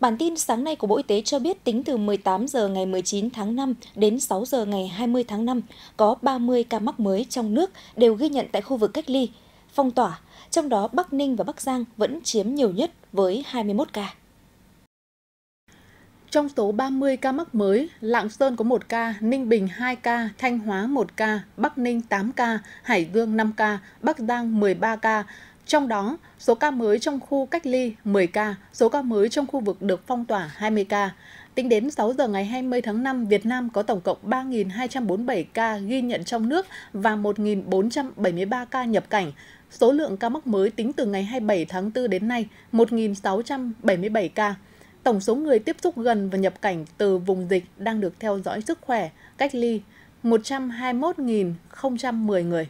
Bản tin sáng nay của Bộ Y tế cho biết tính từ 18 giờ ngày 19 tháng 5 đến 6 giờ ngày 20 tháng 5 có 30 ca mắc mới trong nước đều ghi nhận tại khu vực cách ly, phong tỏa, trong đó Bắc Ninh và Bắc Giang vẫn chiếm nhiều nhất với 21 ca. Trong số 30 ca mắc mới, Lạng Sơn có 1 ca, Ninh Bình 2 ca, Thanh Hóa 1 ca, Bắc Ninh 8 ca, Hải Dương 5 ca, Bắc Giang 13 ca. Trong đó, số ca mới trong khu cách ly 10 ca, số ca mới trong khu vực được phong tỏa 20 ca. Tính đến 6 giờ ngày 20 tháng 5, Việt Nam có tổng cộng 3.247 ca ghi nhận trong nước và 1.473 ca nhập cảnh. Số lượng ca mắc mới tính từ ngày 27 tháng 4 đến nay 1.677 ca. Tổng số người tiếp xúc gần và nhập cảnh từ vùng dịch đang được theo dõi sức khỏe, cách ly 121.010 người.